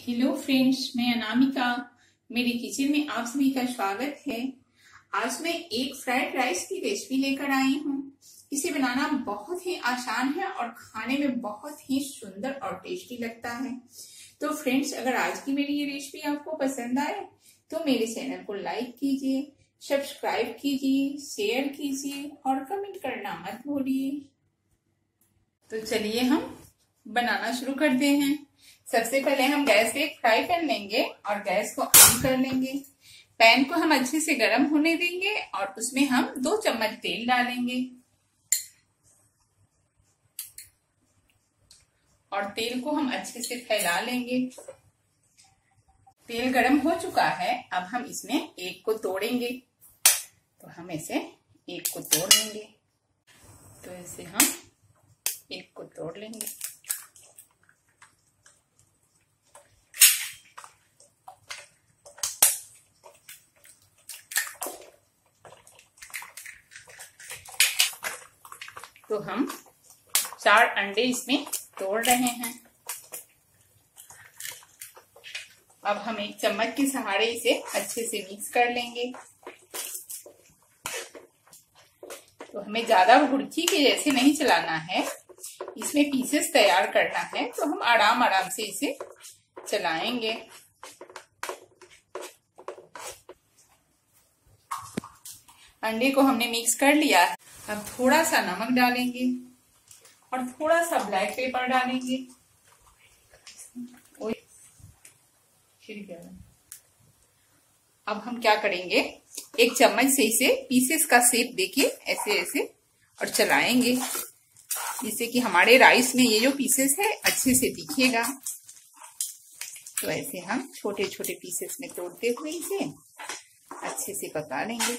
Hello friends, मैं अनामिका। मेरे kitchen में आप सभी का स्वागत है। आज मैं एक फ्राइड राइस की रेसिपी लेकर आई हूँ। इसे बनाना बहुत ही आसान है और खाने में बहुत ही सुंदर और टेस्टी लगता है। तो फ्रेंड्स, अगर आज की मेरी ये रेसिपी आपको पसंद आए तो मेरे चैनल को लाइक कीजिए, सब्सक्राइब कीजिए, शेयर कीजिए और कमेंट करना मत भूलिए। तो चलिए हम बनाना शुरू करते हैं। सबसे पहले हम गैस पे एक फ्राई पैन लेंगे और गैस को ऑन कर लेंगे। पैन को हम अच्छे से गर्म होने देंगे और उसमें हम दो चम्मच तेल डालेंगे। और तेल को हम अच्छे से फैला लेंगे। तेल गरम हो चुका है, अब हम इसमें एक को तोड़ेंगे। तो हम इसे एक को तोड़ लेंगे। तो इसे हम एक को तोड़ लेंगे। तो हम चार अंडे इसमें तोड़ रहे हैं। अब हम एक चम्मच के सहारे इसे अच्छे से मिक्स कर लेंगे। तो हमें ज़्यादा भुड़की के जैसे नहीं चलाना है। इसमें पीसेस तैयार करना है तो हम आराम आराम से इसे चलाएँगे। अंडे को हमने मिक्स कर लिया है। अब थोड़ा सा नमक डालेंगे और थोड़ा सा ब्लैक पेपर डालेंगे अब हम क्या करेंगे? एक चम्मच से इसे पीसेस का शेप देके ऐसे ऐसे और चलाएँगे। जिससे कि हमारे राइस में ये जो पीसेस है, अच्छे से दिखेगा। तो ऐसे हम छोटे छोटे पीसेस में तोड़ते हुए इसे अच्छे से पका लेंगे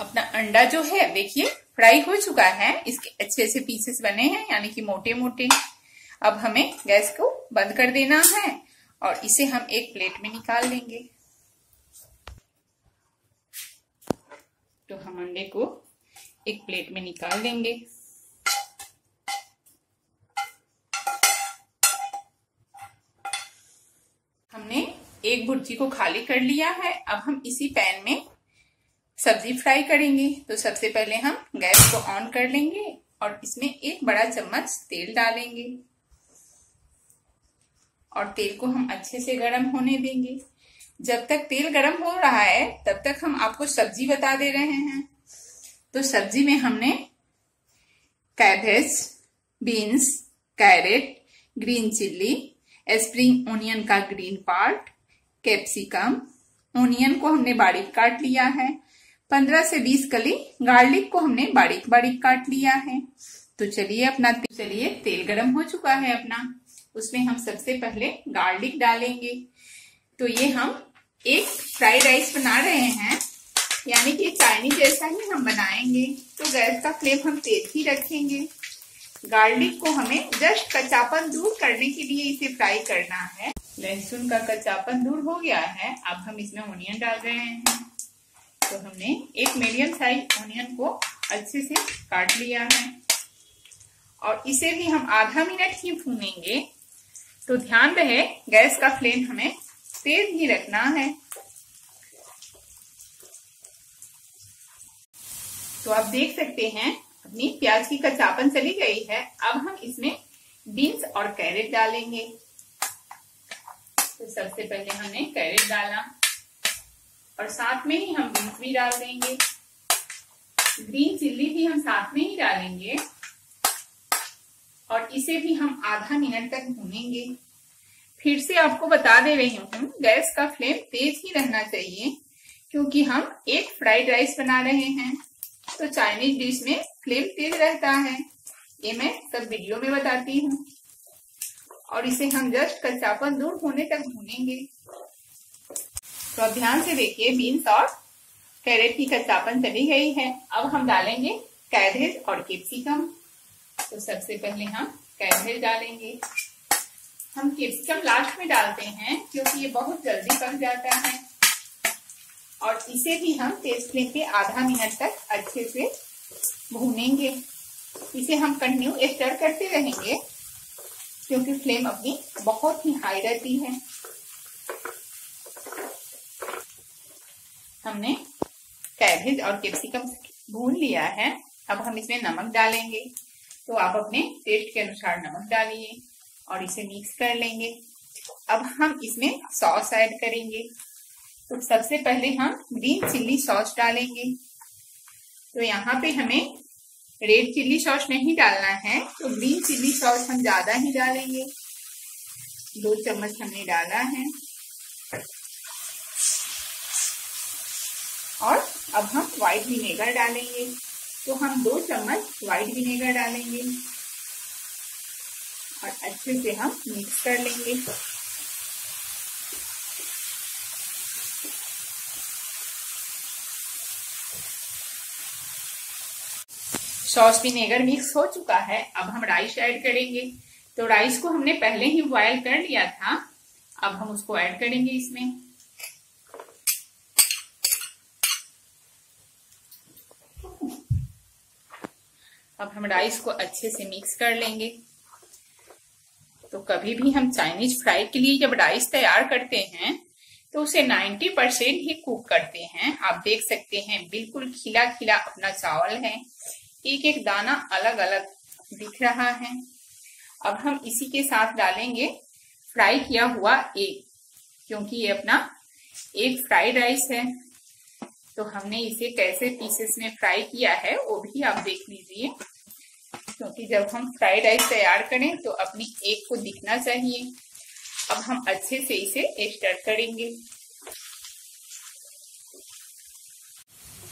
अपना अंडा जो है, देखिए, फ्राई हो चुका है। इसके अच्छे अच्छे पीसेस बने हैं, यानी कि मोटे मोटे। अब हमें गैस को बंद कर देना है और इसे हम एक प्लेट में निकाल लेंगे। तो हम अंडे को एक प्लेट में निकाल लेंगे हमने एक भुर्जी को खाली कर लिया है। अब हम इसी पैन में सब्ज़ी फ्राई करेंगे। तो सबसे पहले हम गैस को ऑन कर लेंगे और इसमें एक बड़ा चम्मच तेल डालेंगे। और तेल को हम अच्छे से गर्म होने देंगे। जब तक तेल गर्म हो रहा है, तब तक हम आपको सब्ज़ी बता दे रहे हैं। तो सब्ज़ी में हमने cabbage, beans, carrot, green chilli spring onion का ग्रीन पार्ट, कैप्सिकम, ओनियन को हमने बारीक काट लिया है। पंद्रह से बीस कली गार्लिक को हमने बारीक बारीक काट लिया है। तो चलिए अपना चलिए, तेल गरम हो चुका है अपना। उसमें हम सबसे पहले गार्लिक डालेंगे। तो ये हम एक फ्राइड राइस बना रहे हैं। यानी कि चाइनीज़ जैसा ही हम बनाएँगे। तो गैस का फ्लेम हम तेज ही रखेंगे। गार्लिक को हमें जस्ट कचापन दूर करने के लिए इसे फ्राई करना है। लहसुन का कच्चापन दूर हो गया है। अब हम इसमें ओनियन डाल रहे हैं। तो हमने एक मीडियम साइज़ ऑनियन को अच्छे से काट लिया है। और इसे भी हम आधा मिनट ही भूनेंगे। तो ध्यान रहे, गैस का फ्लेम हमें तेज ही रखना है। तो आप देख सकते हैं, अपनी प्याज की कचापन चली गई है। अब हम इसमें बीन्स और कैरेट डालेंगे। तो सबसे पहले हमने कैरेट डाला। और साथ में ही हम बीन्स भी डाल देंगे। ग्रीन चिल्ली भी हम साथ में ही डालेंगे। और इसे भी हम आधा मिनट तक भूनेंगे। फिर से आपको बता दे रही हूँ, गैस का फ्लेम तेज ही रहना चाहिए, क्योंकि हम एक फ्राइड राइस बना रहे हैं। तो चाइनीज़ डिश में फ्लेम तेज रहता है। ये मैं सब वीडियो में बताती हूँ। और इसे हम जस्ट कच्चापन दूर होने तक भूनेंगे। तो अब ध्यान से देखिए बीन्स और कैरेट की कच्चापन चली गई है। अब हम डालेंगे कैरेज और कैप्सिकम तो सबसे पहले हम कैरेज डालेंगे। हम कैप्सिकम लास्ट में डालते हैं, क्योंकि ये बहुत जल्दी पक जाता है। और इसे भी हम तेज फ्लेम आधा मिनट तक अच्छे से भूनेंगे। इसे हम कंटिन्यू स्टर करते रहेंगे, क्योंकि फ्लेम अपनी बहुत ही हाई रहती है। हमने कैबेज और कैप्सिकम भून लिया है। अब हम इसमें नमक डालेंगे। तो आप अपने टेस्ट के अनुसार नमक डालिए और इसे मिक्स कर लेंगे। अब हम इसमें सॉस ऐड करेंगे। तो सबसे पहले हम ग्रीन चिल्ली सॉस डालेंगे। तो यहाँ पे हमें रेड चिल्ली सॉस नहीं डालना है। तो ग्रीन चिल्ली सॉस हम ज़्यादा ही डालेंगे। दो चम्मच हमने डाला है। और अब हम व्हाइट विनेगर डालेंगे। तो हम दो चम्मच व्हाइट विनेगर डालेंगे। और अच्छे से हम मिक्स कर लेंगे। सॉस विनेगर मिक्स हो चुका है। अब हम राइस ऐड करेंगे। तो राइस को हमने पहले ही बॉयल कर लिया था। अब हम उसको ऐड करेंगे इसमें। अब हम राइस को अच्छे से मिक्स कर लेंगे। तो कभी भी हम चाइनीज़ फ्राई के लिए जब राइस तैयार करते हैं तो उसे 90 परसेंट ही कुक करते हैं। आप देख सकते हैं, बिल्कुल खिला खिला अपना चावल है। एक एक दाना अलग अलग दिख रहा है। अब हम इसी के साथ डालेंगे फ्राई किया हुआ एग क्योंकि ये अपना एक फ्राइड राइस है। तो हमने इसे कैसे पीसेस में फ्राई किया है, वो भी आप देख लीजिए। क्योंकि जब हम फ्राइड राइस तैयार करें तो अपनी एक को दिखना चाहिए। अब हम अच्छे से इसे स्टर करेंगे।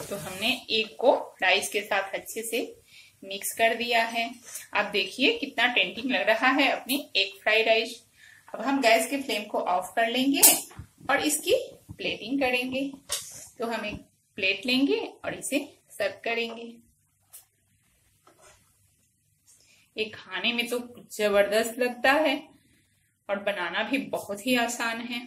तो हमने एक को राइस के साथ अच्छे से मिक्स कर दिया है। आप देखिए कितना टेंटिंग लग रहा है अपनी एक फ्राइड राइस अब हम गैस के फ्लेम को ऑफ़ कर लेंगे और इसकी प्लेटिंग करेंगे। तो हम एक प्लेट लेंगे और इसे सर्व करेंगे। ये खाने में तो ज़बरदस्त लगता है और बनाना भी बहुत ही आसान है।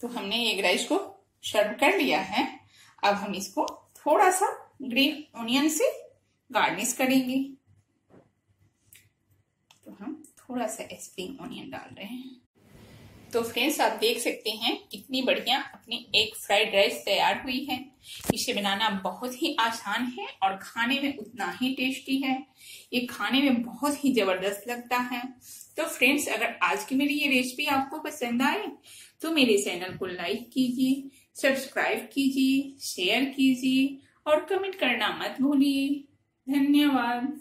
तो हमने एग राइस को सर्व कर लिया है। अब हम इसको थोड़ा सा ग्रीन ऑनियन से गार्निश करेंगे। तो हम थोड़ा सा स्प्रिंग ऑनियन डाल रहे हैं। तो फ्रेंड्स, आप देख सकते हैं कितनी बढ़िया अपनी एक फ्राइड राइस तैयार हुई है। इसे बनाना बहुत ही आसान है और खाने में उतना ही टेस्टी है। ये खाने में बहुत ही ज़बरदस्त लगता है। तो फ्रेंड्स, अगर आज की मेरी ये रेसिपी आपको पसंद आए तो मेरे चैनल को लाइक कीजिए सब्सक्राइब कीजिए शेयर कीजिए और कमेंट करना मत भूलिए। धन्यवाद।